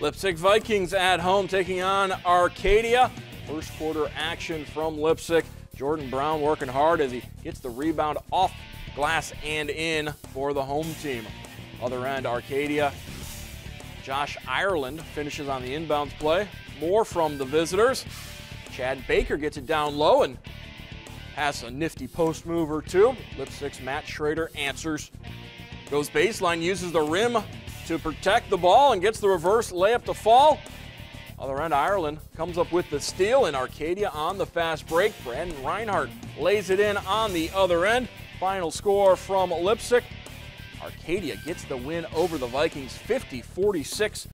Leipsic Vikings at home taking on Arcadia. First quarter action from Leipsic. Jordan Brown working hard as he gets the rebound off glass and in for the home team. Other end, Arcadia. Josh Ireland finishes on the inbounds play. More from the visitors. Chad Baker gets it down low and has a nifty post move or two. Leipsic's Matt Schrader answers. Goes baseline, uses the rim to protect the ball and gets the reverse layup to fall. Other end, Ireland comes up with the steal, and Arcadia on the fast break. Brandon Reinhardt lays it in on the other end. Final score from Leipsic. Arcadia gets the win over the Vikings 50 46.